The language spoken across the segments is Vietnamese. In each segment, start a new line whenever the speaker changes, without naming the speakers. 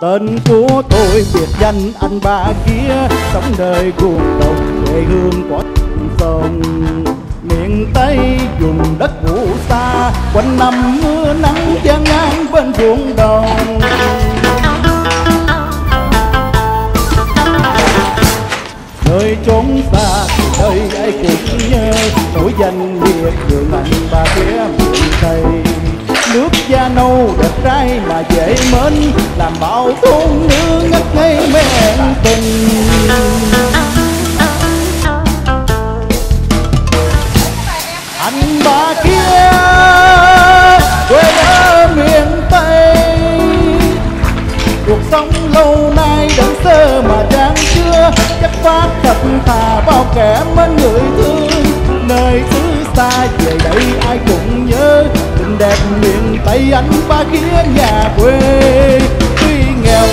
Tên của tôi biệt danh anh ba kia, Sống đời cuồng đồng quê hương có sông Miền Tây vùng đất vũ xa Quanh năm mưa nắng gian ngang bên ruộng đồng. Nơi trốn xa thì nơi ai cũng nhớ, Nổi danh biệt đường anh ba kia miền Tây là dễ mến, Làm bao thôn nữ ngất ngây mẹn tình. Anh ba kia, quê ở miền Tây. Cuộc sống lâu nay đơn sơ mà đáng chưa Chắc phát thật thà bao kẻ mến người thương. Nơi xứ xa về đây ai cũng Tình đẹp miền Tây anh ba kia nhà quê. Tuy nghèo,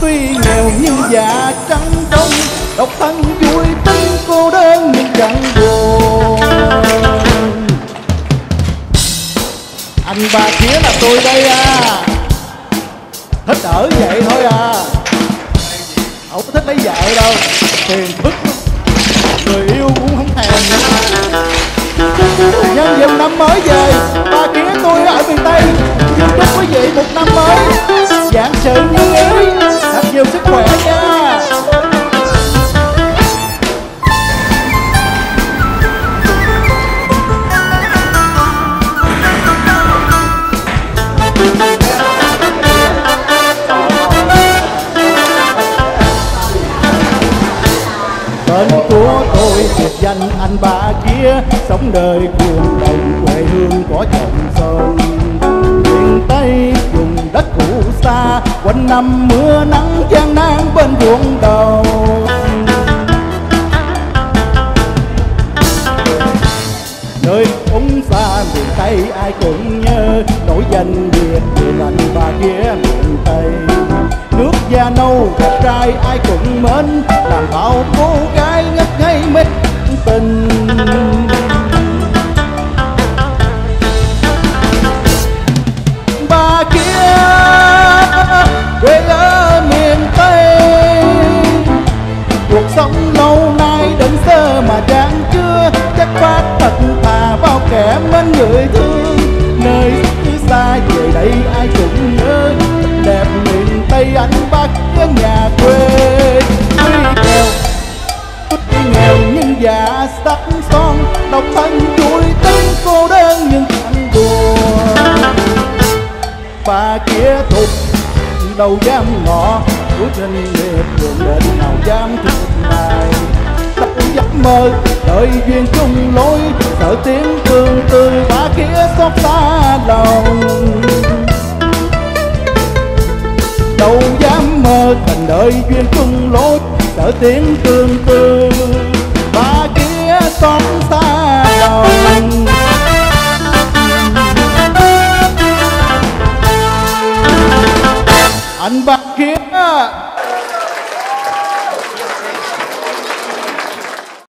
tuy nghèo nhưng dạ trắng trong Độc thân vui tính cô đơn nhưng chẳng buồn. Anh ba kia là tôi đây à. Thích ở vậy thôi à. Không có thích lấy vợ đâu. Tiền phức. Người yêu Nhân dịp năm mới về và kia tôi ở miền Tây Xin chúc quý vị một năm mới. Dạng sự như ý Thật nhiều sức khỏe nha. Tên của tôi biệt danh anh ba kia, Sống đời cuồng đồng quê hương có chồng sơn Miền Tây vùng đất cũ xa, Quanh năm mưa nắng gian nan bên ruộng đầu. Nơi úng xa miền Tây ai cũng nhớ, Nổi danh Việt người lành ba kia miền Tây. Nước da nâu đẹp trai ai cũng mến Làm bao cô gái ngất ngây mê tình Ba kia quê ở miền Tây. Cuộc sống lâu nay đơn sơ mà đang chưa Chắc phát thật thà bao kẻ mến người thương. Dạ, nghèo già sắc son Độc thân vui tính cô đơn nhưng chẳng buồn. Bà kia thục đầu dám ngọ, Cuối trên nghiệp đường đến nào dám thuộc này Tập giấc mơ đợi duyên chung lối, Sợ tiếng thương tư bà kia xót xa lòng. Đâu dám mơ, thành đợi duyên chung lối, sợ tiếng tương tư xóm xót xa lòng anh bạc kia